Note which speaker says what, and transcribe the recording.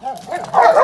Speaker 1: Oh,